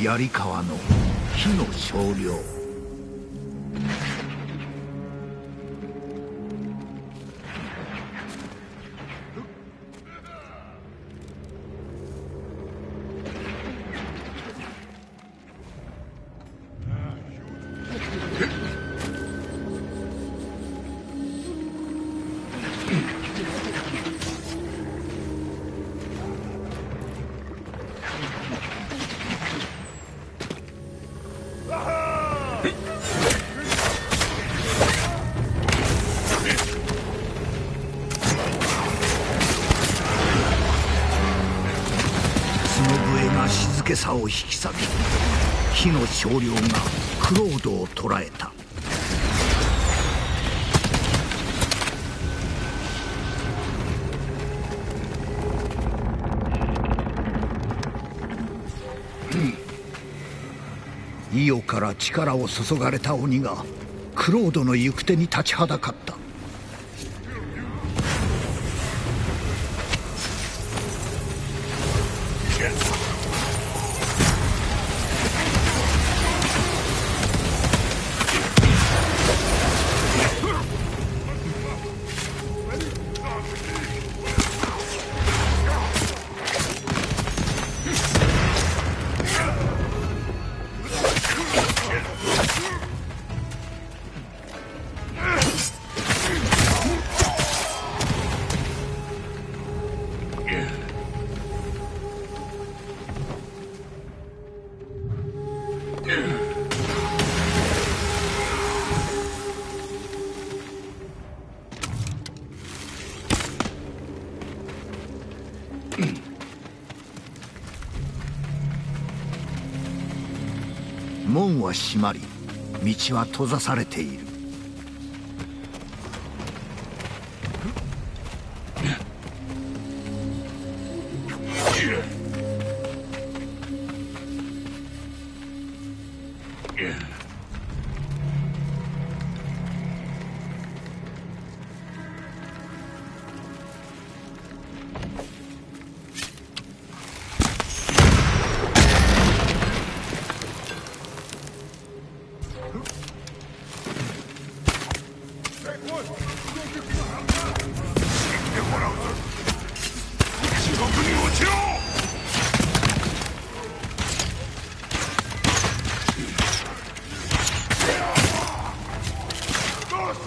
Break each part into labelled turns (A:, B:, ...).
A: 槍川の火の少量。静けさを引き裂き火の少量がクロードを捕らえた。イオから力を注がれた鬼がクロードの行く手に立ちはだかった。は閉まり道は閉ざされている。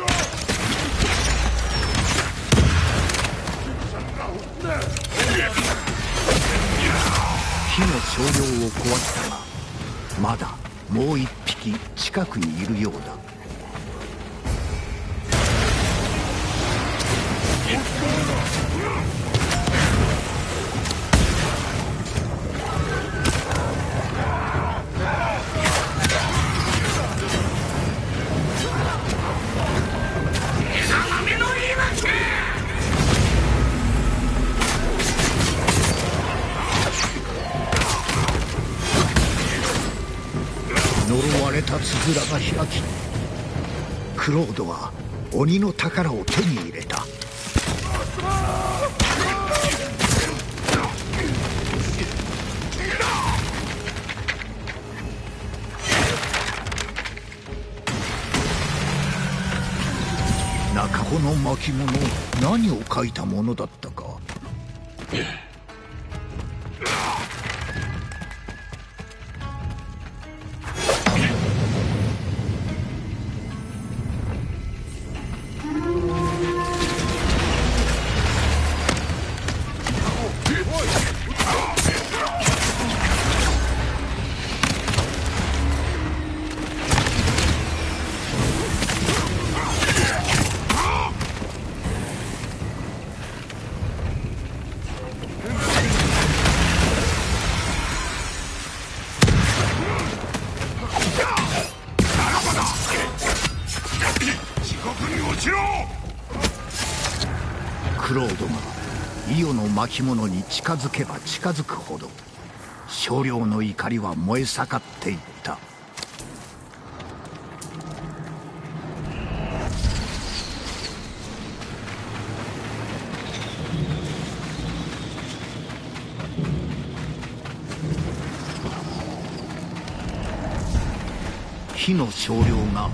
A: 火の少量を壊したがまだもう一匹近くにいるようだ。つづらが開きクロードは鬼の宝を手に入れた。中穂の巻物何を書いたものだったか。クロードがイオの巻物に近づけば近づくほど少量の怒りは燃え盛っていった。火の少量が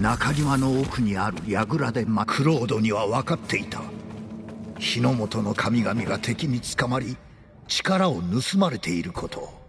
A: 中庭の奥にある櫓でマクロードには分かっていた。日の本の神々が敵に捕まり力を盗まれていること。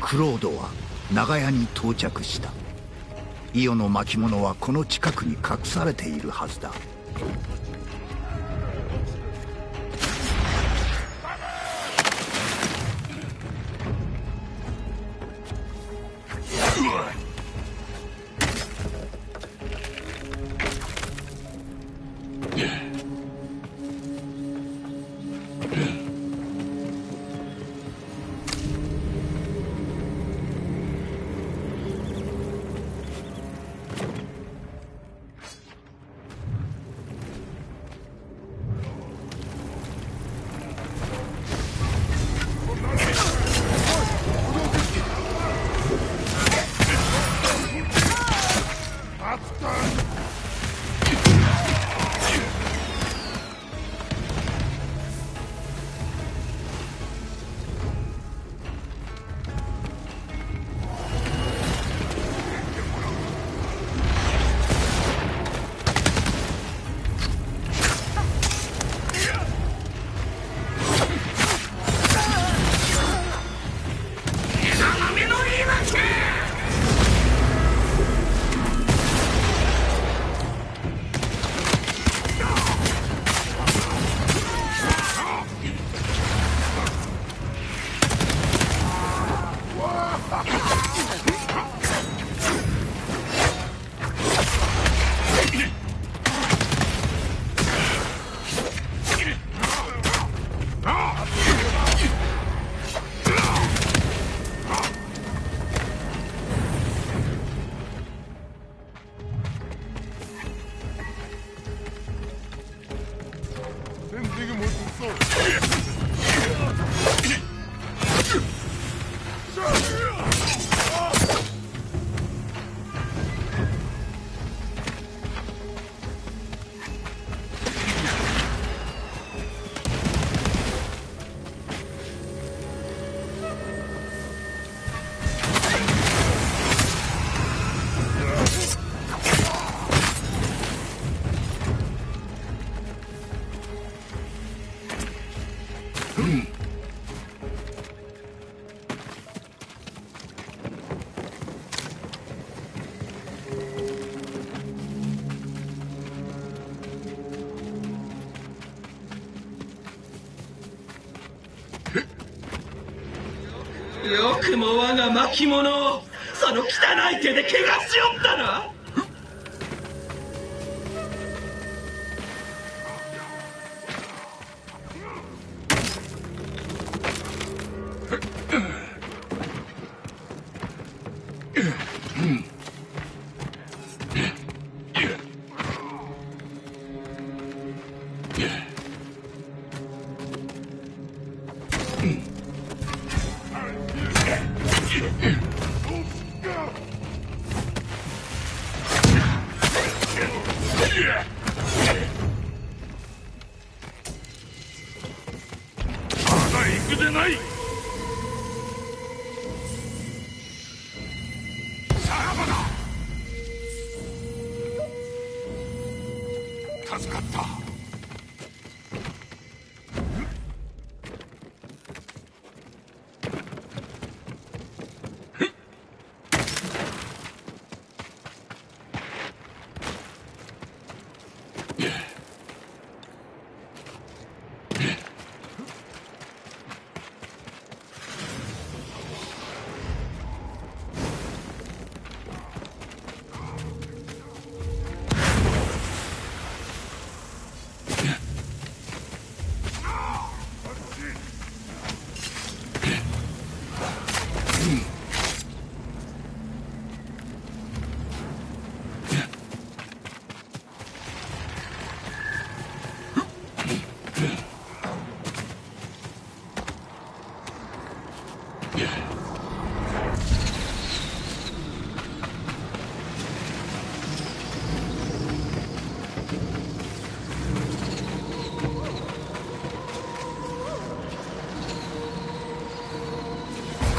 A: クロードは長屋に到着した。伊予の巻物はこの近くに隠されているはずだ。
B: も我が巻物をその汚い手で怪我しよったな
C: 助かった。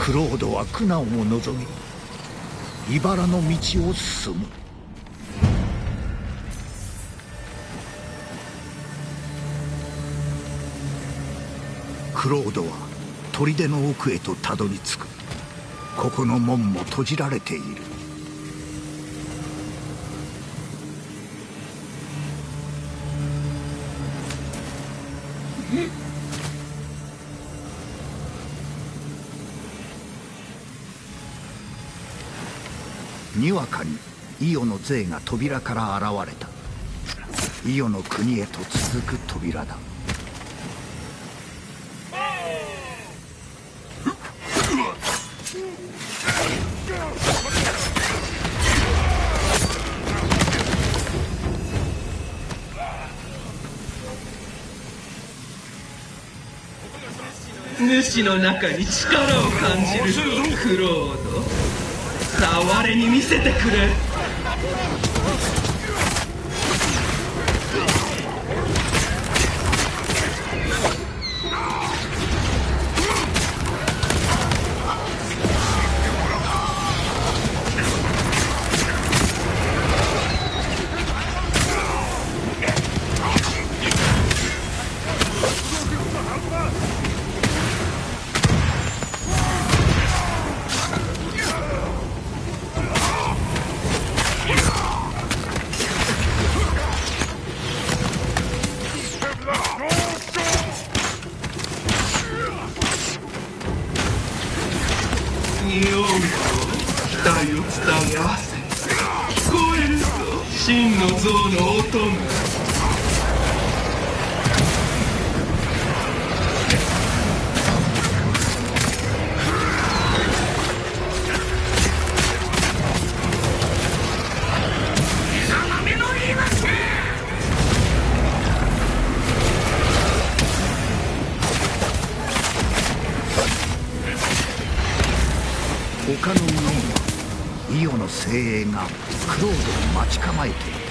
A: クロードは苦難を望み茨の道を進む。クロードは砦の奥へとたどり着く。ここの門も閉じられている。にわかにイオの税が扉から現れた。イオの国へと続く扉だ。
B: 主の中に力を感じるクロード。我に見せてくれ。
A: 他の門はイオの精鋭がクロードを待ち構えていた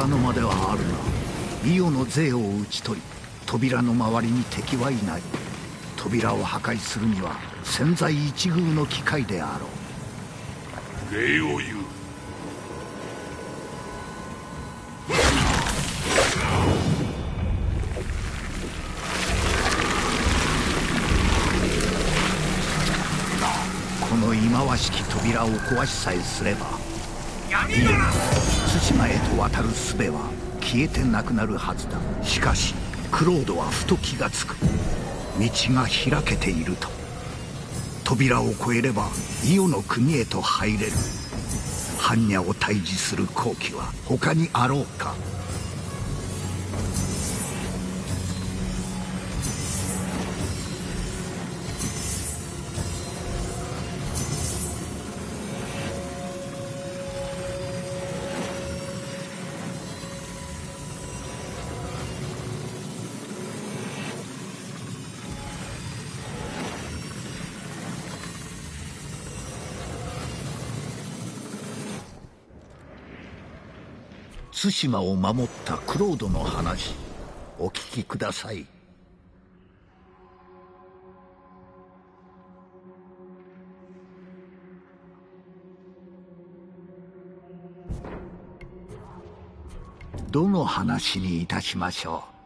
A: つかの間ではあるがイオの税を討ち取り扉の周りに敵はいない。扉を破壊するには千載一遇の機会であろう。
C: 礼を言う。
A: この忌まわしき扉を壊しさえすればイオの島へと渡る術は消えてなくなるはずだ。しかしクロードはふと気がつく。道が開けていると。扉を越えれば伊予の国へと入れる。般若を退治する好機は他にあろうか。対馬を守ったクロードの話お聞きください。どの話にいたしましょう？